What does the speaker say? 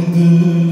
You.